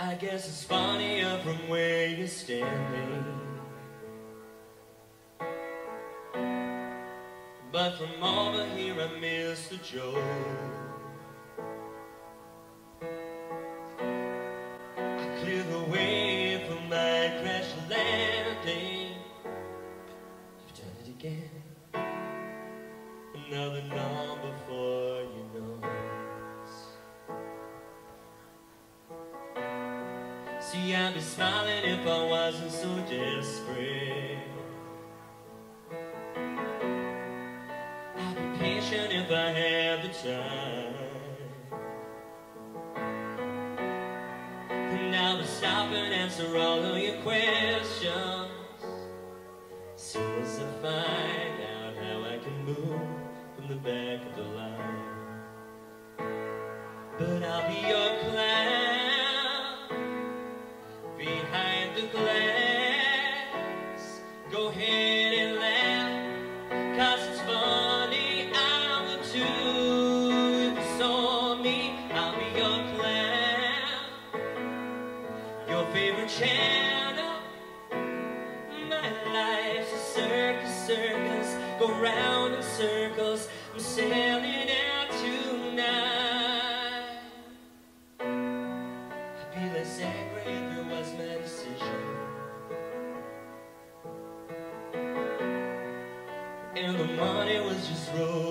I guess it's funnier from where you're standing. But from over here I miss the joke. I clear the way for my crash landing. You've done it again. Another number See, I'd be smiling if I wasn't so desperate. I'd be patient if I had the time. And I would stop and answer all of your questions. Soon as I find out I'll be your clown, your favorite channel. My life's a circus, circus. Go round in circles. I'm sailing out tonight. I'd be less angry it was my decision. And the money was just rolling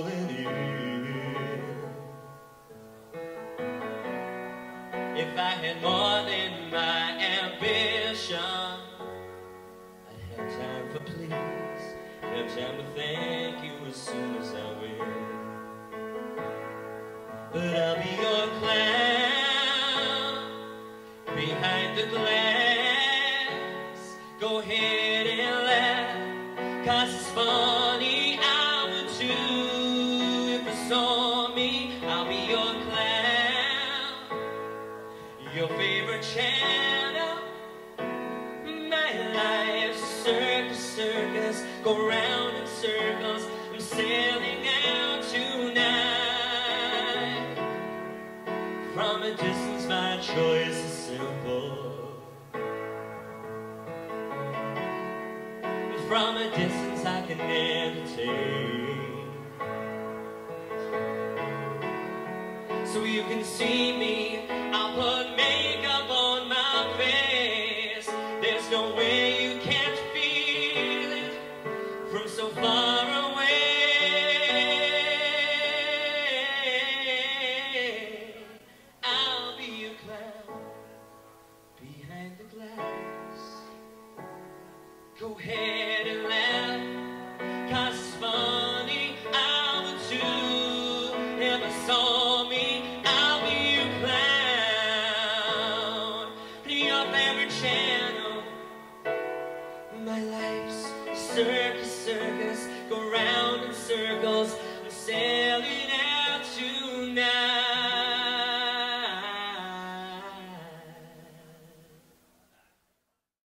time to thank you as soon as I will. But I'll be your clown behind the glass. Go ahead and laugh, cause it's funny. I would too if you saw me. I'll be your clown, your favorite channel. My life's a circus, circus. Go round in circles. I'm sailing out tonight. From a distance, my choice is simple. From a distance, I can take. So you can see me, I'll put life's circus, circus, go round in circles, I'm sailing